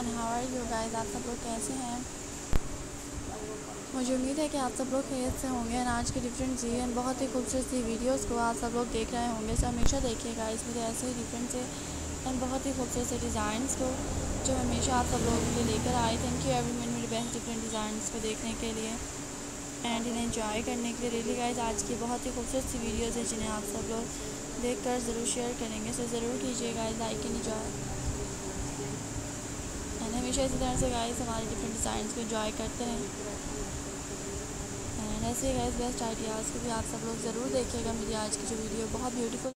And how are you guys आप सब लोग कैसे हैं? मुझे उम्मीद है कि आप सब लोग खेत से होंगे एंड आज के डिफरेंट जी एंड बहुत ही खूबसूरत सी वीडियोस को आप सब लोग देख रहे होंगे। सो हमेशा देखिएगा इस मेरे ऐसे ही डिफरेंट से एंड बहुत ही खूबसूरत से डिज़ाइंस को जो हमेशा आप सब लोगों के लेकर आए। थैंक यू एवरी मेरे बेस्ट डिफरेंट डिज़ाइंस को देखने के लिए एंड इन्हें इन्जॉय करने के लिए रियली गाइज़ आज की बहुत ही खूबसूरत सी वीडियोज़ है जिन्हें आप सब लोग देख कर ज़रूर शेयर करेंगे। सो ज़रूर कीजिएगा लाइक एंड इन्जॉय हमेशा इसी तरह से गाइस हमारे डिफरेंट डिज़ाइंस को इन्जॉय करते हैं। एंड ऐसे गाइस बेस्ट आइडियाज़ को भी आप सब लोग ज़रूर देखिएगा मेरी आज की जो वीडियो बहुत ब्यूटीफुल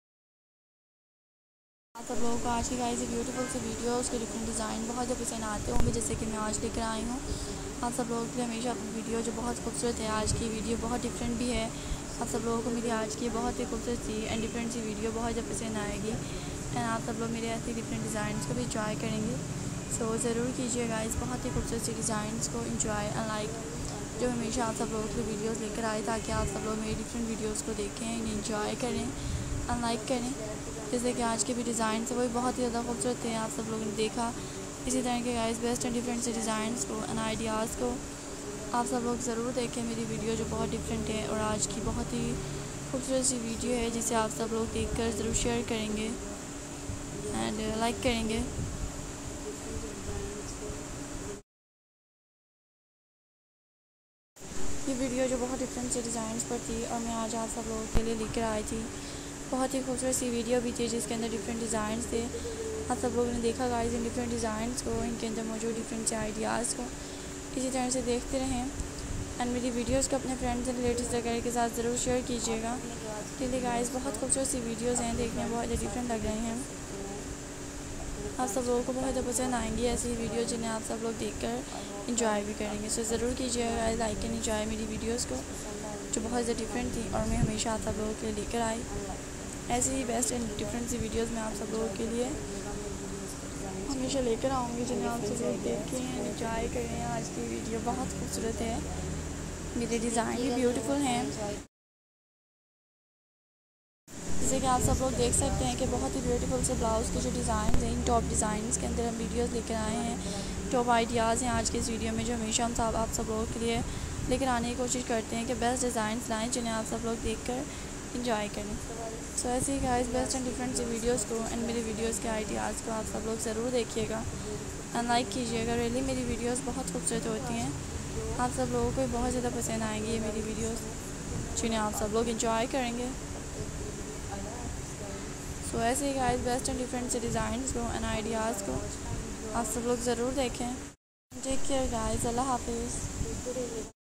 आप सब लोगों को आज की गाइस ब्यूटीफुल सी वीडियो उसके डिफरेंट डिज़ाइन बहुत जो पसंद आते होंगे, जैसे कि मैं आज लेकर आई हूँ। आप सब लोगों के लिए हमेशा अपनी वीडियो जो बहुत खूबसूरत है, आज की वीडियो बहुत डिफरेंट भी है। आप सब लोगों को मेरी आज की बहुत ही खूबसूरत सी एंड डिफरेंट सी वीडियो बहुत ज़्यादा पसंद आएगी। एंड आप सब लोग मेरे ऐसे डिफरेंट डिज़ाइन को भी इंजॉय करेंगे। सो so, ज़रूर कीजिएगा इस बहुत ही खूबसूरत सी डिज़ाइंस को इंजॉय एंड लाइक जो हमेशा आप सब लोगों के वीडियोस लेकर आए ताकि आप सब लोग मेरी डिफरेंट वीडियोस को देखें इंजॉय करें एंड लाइक करें। जैसे कि आज के भी डिज़ाइन वो भी बहुत ही ज़्यादा खूबसूरत थे आप सब लोगों ने देखा। इसी तरह के गाइस बेस्ट एंड डिफरेंट से डिज़ाइंस को एंड आइडियाज़ को आप सब लोग ज़रूर देखें मेरी वीडियो जो बहुत डिफरेंट है और आज की बहुत ही खूबसूरत सी वीडियो है जिसे आप सब लोग देख कर ज़रूर शेयर करेंगे एंड लाइक करेंगे। ये वीडियो जो बहुत डिफरेंट से डिज़ाइन पर थी और मैं आज आप सब लोगों के लिए लेकर आई थी। बहुत ही खूबसूरत सी वीडियो भी थी जिसके अंदर डिफरेंट डिज़ाइन थे। आप सब लोगों ने देखा गाइस इन डिफरेंट डिज़ाइन को, इनके अंदर मौजूद डिफरेंट से आइडियाज़ को। इसी तरह से देखते रहें एंड मेरी वीडियोज़ को अपने फ्रेंड्स एंड रिलेटिव वगैरह के साथ ज़रूर शेयर कीजिएगा। क्योंकि गाइस बहुत खूबसूरत सी वीडियोज़ हैं, देखने में बहुत डिफरेंट लग रहे हैं। आप सब लोगों को बहुत ज़्यादा पसंद आएँगी ऐसी वीडियो जिन्हें आप सब लोग देख कर इंजॉय भी करेंगे। सो ज़रूर कीजिएगा लाइक एंड इंजॉय मेरी वीडियोज़ को, जो बहुत ज़्यादा डिफरेंट थी और मैं हमेशा आप सब लोगों के लिए लेकर आई। ऐसी ही बेस्ट एंड डिफरेंट सी वीडियोज़ मैं आप सब लोगों के लिए हमेशा लेकर आऊँगी, जिन्हें आप सब लोग देखें इंजॉय करें। आज की वीडियो बहुत खूबसूरत है। मेरे डिज़ाइन भी ब्यूटीफुल हैं। जैसे कि आप सब लोग देख सकते हैं कि बहुत ही ब्यूटीफुल से ब्लाउज़ के जो डिज़ाइन हैं, इन टॉप डिज़ाइन के अंदर हम वीडियोस लेकर आए हैं। टॉप आइडियाज़ हैं आज के इस वीडियो में जो हमेशा हम सब, आप सब लोगों के लिए लेकर आने की कोशिश करते हैं कि बेस्ट डिज़ाइन लाएँ जिन्हें आप सब लोग देख कर इंजॉय करें। सो ऐसे ही गाइस बेस्ट एंड डिफरेंट से वीडियोज़ को एंड मेरी वीडियोज़ के आइडियाज़ को आप सब लोग ज़रूर देखिएगा। एंड लाइक कीजिएगा रियली मेरी वीडियोज़ बहुत खूबसूरत होती हैं। आप सब लोगों को बहुत ज़्यादा पसंद आएँगी ये मेरी वीडियोज़ जिन्हें आप सब लोग इंजॉय करेंगे। सो ऐसे ही गाइस बेस्ट एंड डिफरेंट से डिज़ाइन को एंड आइडियाज़ को आप सब लोग ज़रूर देखें। टेक केयर गाइस अल्लाह हाफिज़